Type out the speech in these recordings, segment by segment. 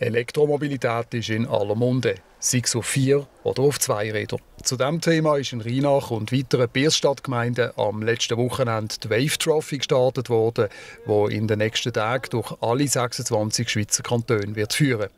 Elektromobilität ist in aller Munde, sei es auf vier oder auf zwei Rädern. Zu diesem Thema ist in Rheinach und weiteren Bierstadtgemeinden am letzten Wochenende die Wave Trophy gestartet worden, wo in den nächsten Tagen durch alle 26 Schweizer Kantone wird führen.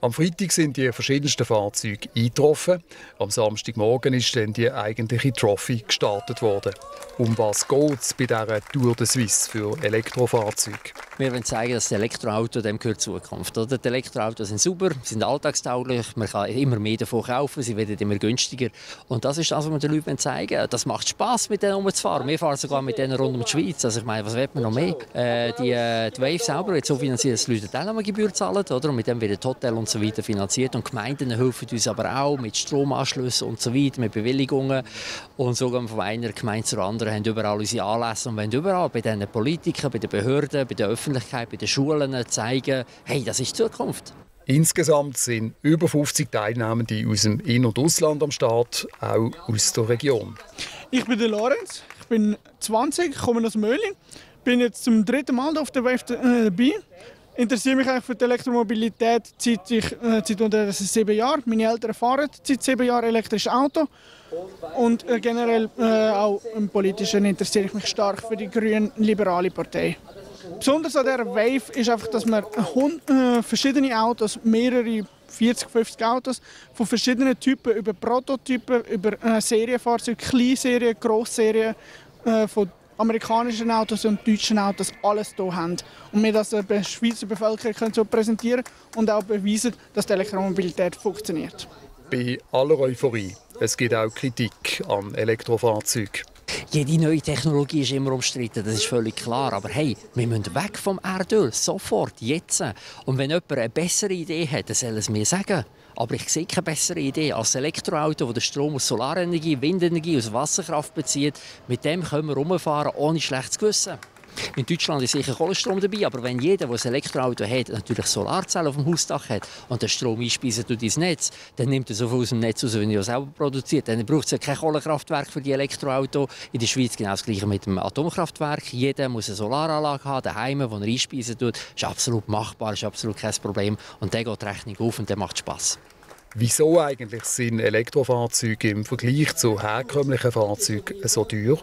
Am Freitag sind die verschiedensten Fahrzeuge eingetroffen. Am Samstagmorgen ist dann die eigentliche Trophy gestartet worden. Um was geht es bei dieser Tour de Suisse für Elektrofahrzeuge? Wir wollen zeigen, dass das Elektroauto dem gehört Zukunft. Oder? Die Elektroautos sind super, sind alltagstauglich, man kann immer mehr davon kaufen, sie werden immer günstiger. Und das ist das, was wir den Leuten zeigen wollen. Das macht Spass, mit denen rumzufahren. Wir fahren sogar mit denen rund um die Schweiz. Also ich meine, was will man noch mehr? Äh, die, äh, die Wave selber wird so finanziert, dass die Leute Teilnahmegebühr zahlen. Oder? Und mit dem wird das Hotel und so weiter finanziert. Und Gemeinden helfen uns aber auch mit Stromanschlüssen und so weiter, mit Bewilligungen. Und so gehen wir von einer Gemeinde zur anderen, haben überall unsere Anlässe und wollen überall bei den Politikern, bei den Behörden, bei der Öffentlichkeit, bei den Schulen zeigen, hey, das ist die Zukunft. Insgesamt sind über 50 Teilnehmende aus dem In- und Ausland am Start, auch aus der Region. Ich bin der Lorenz, ich bin 20, komme aus Möhlin, bin jetzt zum dritten Mal auf der Wave äh, dabei. Interessiere mich für die Elektromobilität seit, ich, äh, seit unter sieben Jahren. Meine Eltern fahren seit sieben Jahren elektrisches Auto. Und äh, generell äh, auch im Politischen interessiere ich mich stark für die grün-liberale Partei. Besonders an dieser Wave ist einfach, dass man äh, verschiedene Autos, mehrere 40, 50 Autos von verschiedenen Typen, über Prototypen, über äh, Serienfahrzeuge, Kleinserien, Grossserien, äh, von amerikanischen Autos und deutschen Autos alles hier haben. Und wir das der Schweizer Bevölkerung können so präsentieren und auch beweisen, dass die Elektromobilität funktioniert. Bei aller Euphorie, es gibt auch Kritik an Elektrofahrzeugen. Jede neue Technologie ist immer umstritten, das ist völlig klar. Aber hey, wir müssen weg vom Erdöl, sofort, jetzt. Und wenn jemand eine bessere Idee hat, dann soll es mir sagen. Aber ich sehe keine bessere Idee als Elektroauto, das den Strom aus Solarenergie, Windenergie, aus Wasserkraft bezieht. Mit dem können wir rumfahren ohne schlechtes Gewissen. In Deutschland ist sicher Kohlenstrom dabei, aber wenn jeder, der ein Elektroauto hat, natürlich Solarzellen auf dem Hausdach hat und den Strom einspeisen durch ins Netz, dann nimmt er so viel aus dem Netz aus, wie er selber produziert. Dann braucht es ja kein Kohlekraftwerk für die Elektroauto. In der Schweiz genau das Gleiche mit dem Atomkraftwerk. Jeder muss eine Solaranlage haben, daheim, wo er einspeisen tut. Ist absolut machbar, ist absolut kein Problem. Und dann geht die Rechnung auf und dann macht Spass. Wieso eigentlich sind Elektrofahrzeuge im Vergleich zu herkömmlichen Fahrzeugen so teuer?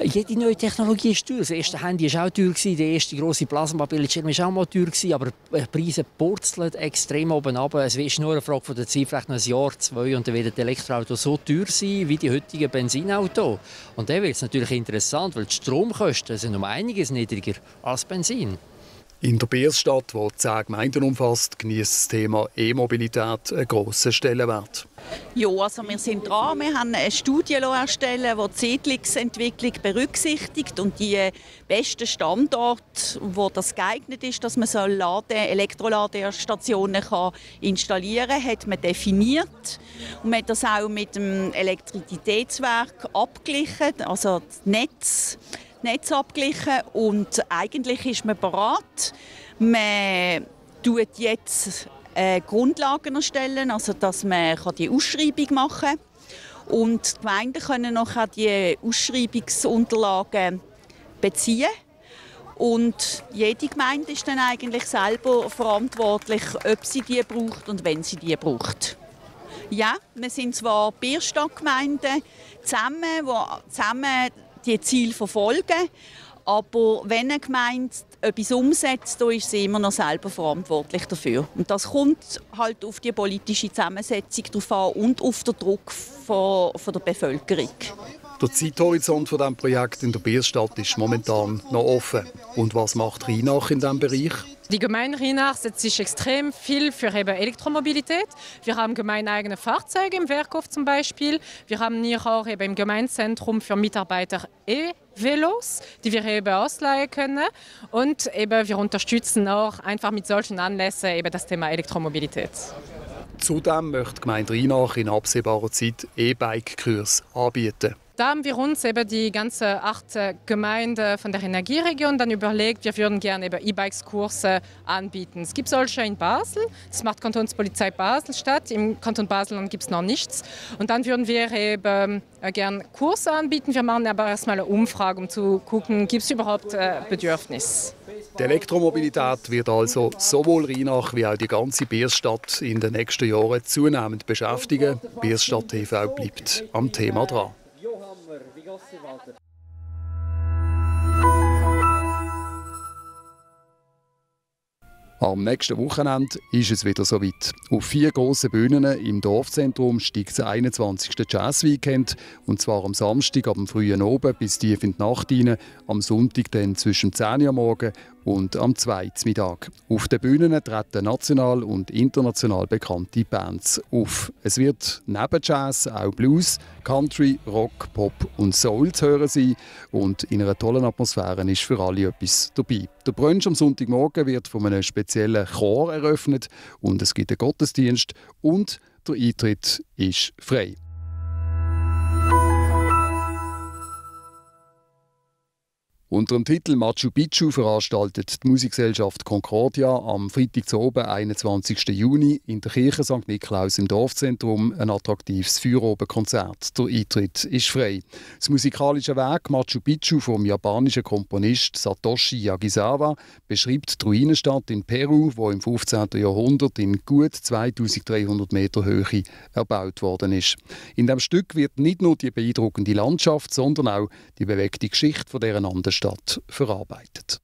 Jede neue Technologie ist teuer. Das erste Handy war auch teuer, der erste grosse Plasmabildschirm war auch mal teuer, aber die Preise purzeln extrem oben runter. Es ist nur eine Frage der Zeit, vielleicht noch ein Jahr, zwei, und dann werden die Elektroautos so teuer sein wie die heutigen Benzinautos. Und dann wird es natürlich interessant, weil die Stromkosten sind um einiges niedriger als Benzin. In der Biersstadt, die zehn Gemeinden umfasst, genießt das Thema E-Mobilität einen grossen Stellenwert. Ja, also wir sind dran. Wir haben eine Studie erstellen, die die Siedlungsentwicklung berücksichtigt und die besten Standorte, wo das geeignet ist, dass man Lade Elektroladestationen kann installieren kann, hat man definiert. Und man hat das auch mit dem Elektrizitätswerk abgeglichen, also das Netz Netz abgeglichen und eigentlich ist man bereit. Man tut jetzt äh, Grundlagen erstellen, also dass man die Ausschreibung machen kann. Und die Gemeinden können nachher die Ausschreibungsunterlagen beziehen. Und jede Gemeinde ist dann eigentlich selber verantwortlich, ob sie die braucht und wenn sie die braucht. Ja, wir sind zwar Bierstadtgemeinden zusammen, die zusammen die Ziele verfolgen. Aber wenn eine Gemeinde etwas umsetzt, dann ist sie immer noch selber verantwortlich dafür. Und das kommt halt auf die politische Zusammensetzung drauf an und auf den Druck von, von der Bevölkerung. Der Zeithorizont für diesem Projekt in der Bierstadt ist momentan noch offen. Und was macht Rheinach in diesem Bereich? Die Gemeinde Rheinach setzt sich extrem viel für Elektromobilität. Wir haben gemeineigene Fahrzeuge im Werkhof zum Beispiel. Wir haben hier auch eben im Gemeinzentrum für Mitarbeiter E-Velos, die wir eben ausleihen können. Und eben wir unterstützen auch einfach mit solchen Anlässen eben das Thema Elektromobilität. Zudem möchte die Gemeinde Rheinach in absehbarer Zeit E-Bike-Kurs anbieten. Da haben wir uns eben die ganze acht Gemeinden von der Energieregion dann überlegt, wir würden gerne E-Bikes-Kurse anbieten. Es gibt solche in Basel, das macht Kantonspolizei Basel statt. Im Kanton Basel gibt es noch nichts. Und dann würden wir eben äh, gerne Kurse anbieten. Wir machen aber erstmal eine Umfrage, um zu gucken, gibt es überhaupt äh, Bedürfnis. Die Elektromobilität wird also sowohl Rheinach wie auch die ganze Bierstadt in den nächsten Jahren zunehmend beschäftigen. Bierstadt TV bleibt am Thema dran. Am nächsten Wochenende ist es wieder soweit. Auf vier grossen Bühnen im Dorfzentrum steigt das 21. Jazz Weekend und zwar am Samstag ab dem frühen Abend bis tief in die Nacht rein, am Sonntag dann zwischen 10 Uhr morgen und am 2. Mittag. Auf den Bühnen treten national und international bekannte Bands auf. Es wird neben Jazz auch Blues, Country, Rock, Pop und Soul zu hören sein und in einer tollen Atmosphäre ist für alle etwas dabei. Der Brunch am Sonntagmorgen wird von einem speziellen Chor eröffnet und es gibt einen Gottesdienst und der Eintritt ist frei. Unter dem Titel Machu Picchu veranstaltet die Musikgesellschaft Concordia am Freitag zu oben, 21. Juni, in der Kirche St. Niklaus im Dorfzentrum ein attraktives Feuerobenkonzert. Der Eintritt ist frei. Das musikalische Werk Machu Picchu vom japanischen Komponist Satoshi Yagisawa beschreibt die Ruinenstadt in Peru, wo im 15. Jahrhundert in gut 2300 Meter Höhe erbaut worden ist. In dem Stück wird nicht nur die beeindruckende Landschaft, sondern auch die bewegte Geschichte von deren Stadt verarbeitet.